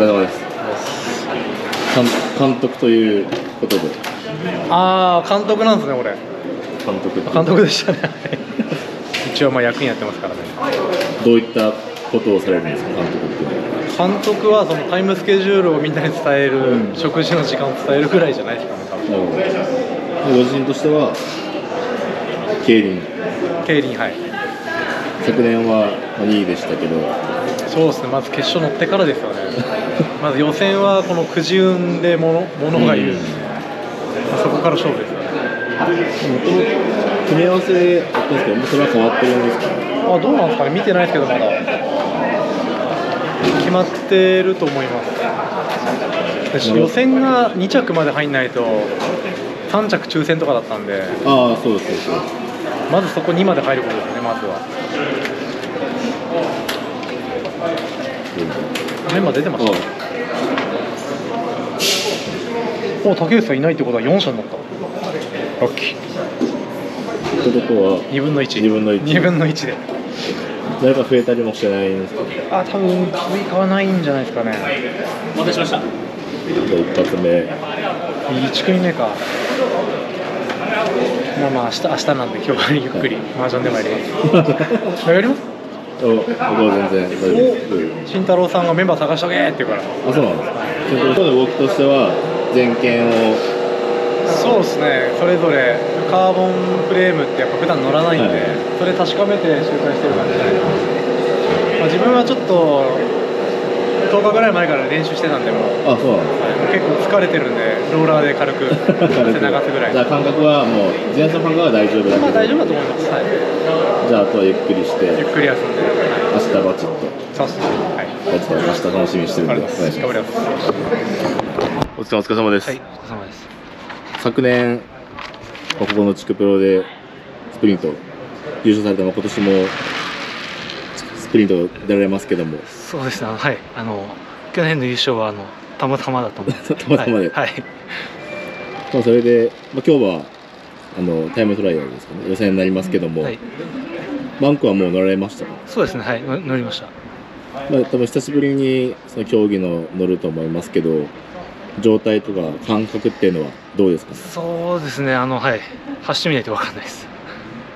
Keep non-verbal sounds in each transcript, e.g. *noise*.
れ様です。監監督ということで。ああ監督なんですね俺監督監督でしたね。一応まあ役員やってますからね。どういったことをされるんですか監督って。監督はそのタイムスケジュールをみんなに伝える、食事の時間を伝えるぐらいじゃないですかね多分。なるほど。でご自身としては競輪競輪はい。昨年はまあ2位でしたけどそうですね。まず決勝乗ってからですよね。まず予選はこのくじ運でものものがいる。ん。で、まあそこから勝負ですよね。組み合わせであったんですけどそれは変わってるんですか？あどうなんですかね。見てないですけどまだ。決まってると思います。で予選が2着まで入んないと3着抽選とかだったんで。ああそうですそうです。まずそこ2まで入ることですねまずはメンバー出てました？お竹内さんいないってことは4社になった。ラッキー。ってことは2分の1 2分の1 2分の1で。誰か増えたりもしてないんですか？あ多分追加はないんじゃないですかね。お待たせしました。一発目。1組目か。まあまあ明日明日なんで今日はゆっくり。麻雀でもやります。*laughs* やります全然大丈夫です。慎太郎さんがメンバー探しとけって言うからあそうなんです。か今日の動きとしては全権をそうですね。それぞれカーボンフレームってやっぱ普段乗らないんで、はい。それ確かめて周回してる感じで、まあ、自分はちょっと10日ぐらい前から練習してたんでもう。あそうなんです結構疲れてるんでローラーで軽く背流すぐらい。じゃあ感覚はもう前走の感覚は大丈夫だまあ大丈夫だと思います、はい、じゃああとはゆっくりして。ゆっくり休んで、はい、明日バチッと。そうっすね。はい。バチッと明日楽しみにしてるんで。お願いします。頑張ります。お疲れお疲れ様です、はい。お疲れ様です。昨年まあここの地区プロでスプリント優勝されたの今年もスプリント出られますけどもそうですね。はい。あの去年の優勝はあのたまたまだと思う。*laughs* たまたまで。はい、はい。まあ、それで、まあ、今日はあのタイムトライアルですかね。予選になりますけども、はい。バンクはもう乗られましたか、そうですね。はい。の乗りました。まあ、多分久しぶりにその競技の乗ると思いますけど状態とか感覚っていうのはどうですか？そうですね。あのはい。走ってみないと分かんないです。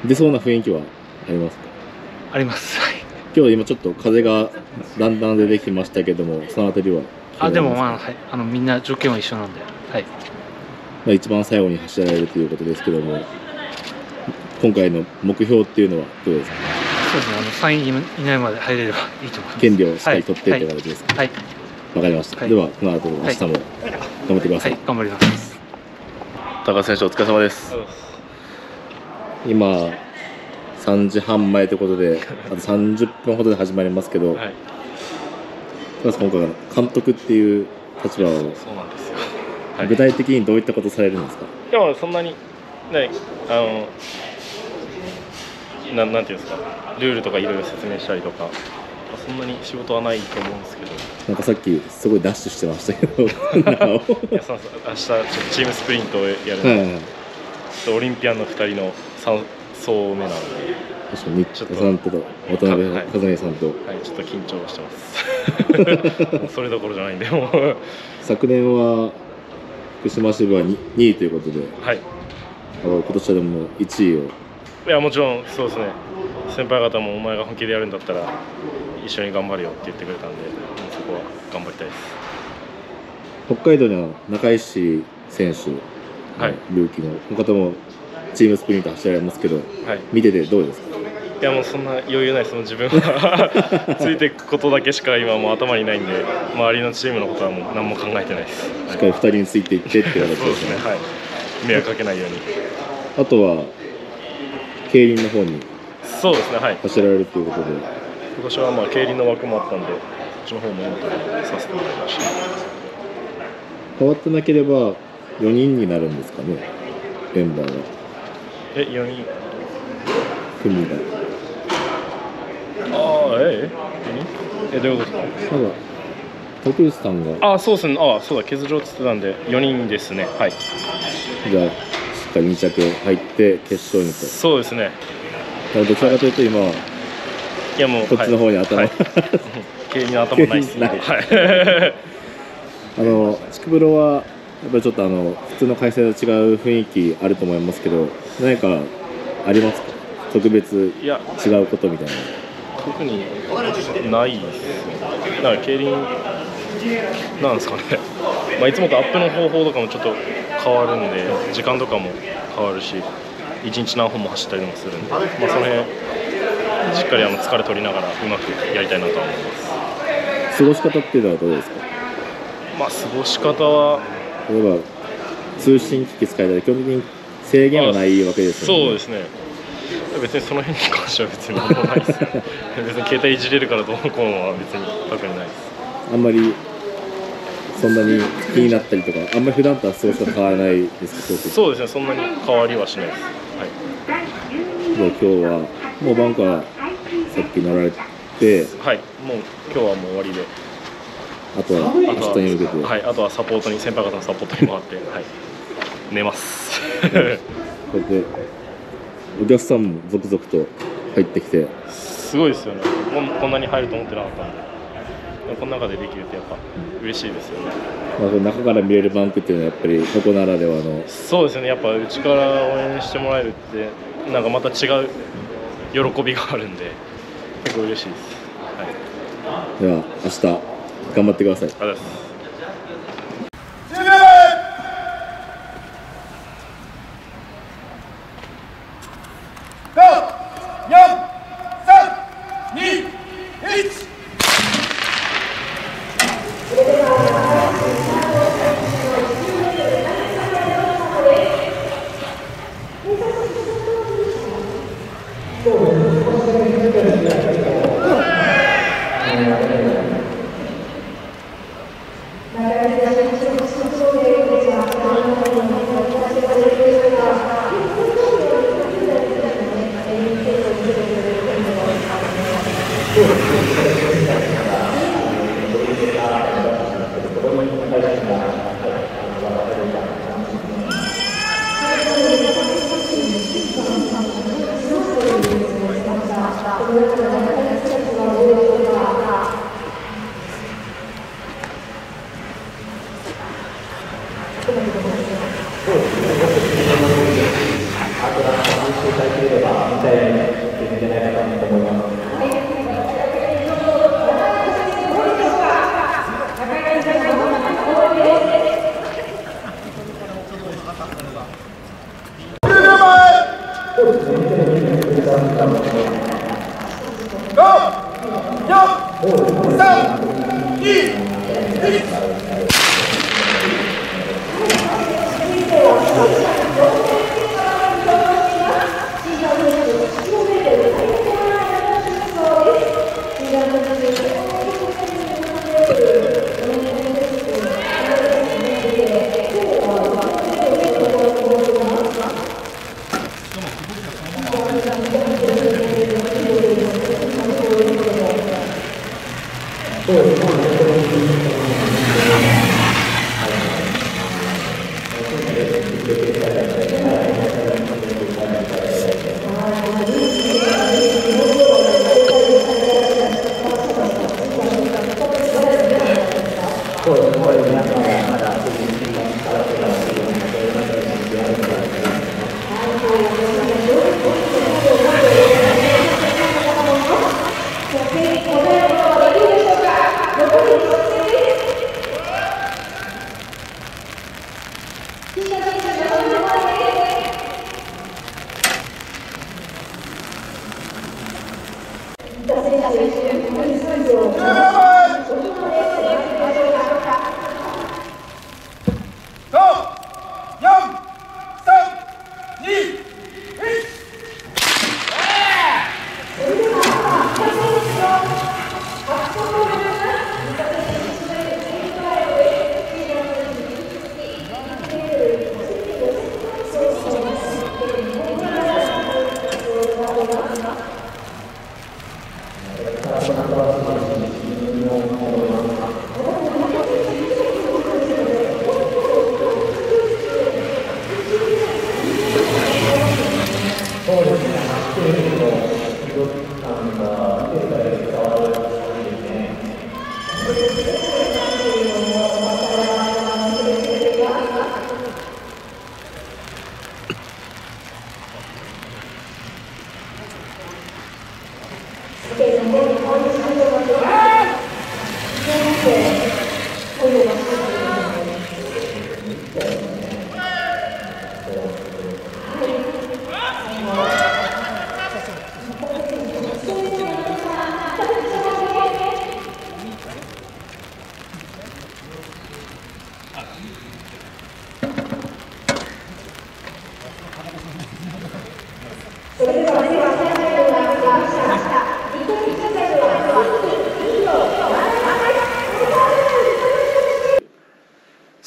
出そうな雰囲気はありますか？あります。はい今日今ちょっと風がだんだん出てきましたけどもそのあたりは。あでもまあ、あ、はい、あのみんな条件は一緒なんで。はい。まあ、一番最後に走られるということですけども今回の目標っていうのはどうですか？そうですね。あの3位以内まで入れればいいと思います。権利をしっかり取ってってはい形ですか？はい、わかりました、はい。ではこの後明日も頑張ってくださ、はい。い、頑張ります。高橋選手お疲れ様です。今3時半前ということで *laughs* あと30分ほどで始まりますけど、はい、まず今回は監督っていう立場をそうなんですよ。はい、具体的にどういったことされるんですか、でもそんなに、ね、あのなんなんていうんですか、ルールとかいろいろ説明したりとか、そんなに仕事はないと思うんですけど、なんかさっきすごいダッシュしてましたけど *laughs* いやそう明日チームスプリントをやるんで、はいはい。オリンピアンの2人の3走目なので、確かに日田さんと渡辺はい和也さんとはい、ちょっと緊張してます。*laughs* それどころじゃないんで、もう、昨年は福島支部は 2, 2位ということで。はい。今年はでも1位を。いやもちろんそうですね。先輩方もお前が本気でやるんだったら一緒に頑張るよって言ってくれたんでそこは頑張りたいです。北海道には中石選手、はい。ルーキーのこの方もチームスプリント走られますけどはい。見ててどうですか？いやもうそんな余裕ないその自分は *laughs* ついていくことだけしか今もう頭にないんで周りのチームのことはもう何も考えてないです、しっかり2人についていってっていう形そうですね。はい。迷惑かけないように。あとは競輪の方にそうですねはい。走られるということで。今年はまあ競輪の枠もあったんでこっちの方もエントリーさせてもらいました。変わってなければ4人になるんですかねメンバーがえ4人組がああえええどういうこと？ですか徳内さんが。あそうですね。あそうだ。削ろうってたんで4人ですね。はい。じゃあしっかり2着入って決勝にと。そうですね。どちらかというと今はい。やもうこっちの方に頭、はい。はい、競輪の頭ないですね。はい。*laughs* あの地区プロはやっぱりちょっとあの普通の開催と違う雰囲気あると思いますけど何かありますか？特別違うことみたいな。特にないです。ねなんか競輪なんですかね。*laughs* まあいつもとアップの方法とかもちょっと変わるんで時間とかも変わるし一日何本も走ったりもするんで、まあ、その辺しっかりあの疲れ取りながらうまくやりたいなとは思います。過ごし方っていうのはどうですか？まあ過ごし方は例えば通信機器使えたり基本的に制限はないわけですよね。そうですね。別にその辺に関しては別に何もないですよ別に携帯いじれるからどうのこうのは別に特にないです。あんまりそんなに気になったりとかあんまり普段とは過ごし方変わらないですけどそうですね。そんなに変わりはしないです。はい。じゃあ今日はもうバンカーさっき乗られてはい、もう今日はもう終わりで、あとはあとは、はい、あとはサポートに先輩方のサポートに回って、はい、寝ます。*laughs* こうやってお客さんも続々と入ってきてすごいですよねこん。こんなに入ると思ってなかったんで、この中でできるってやっぱ嬉しいですよね。まあ、中から見れるバンクっていうのはやっぱりここならではのそうですね。やっぱうちから応援してもらえるってなんかまた違う喜びがあるんで、結構嬉しいです。はい、では明日頑張ってください。４、４、３、２、１。Hallelujah.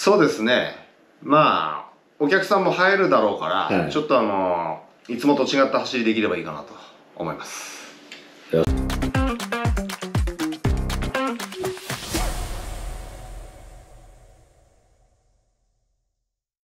そうですね。まあお客さんも入るだろうから、はい。ちょっとあのいつもと違った走りできればいいかなと思います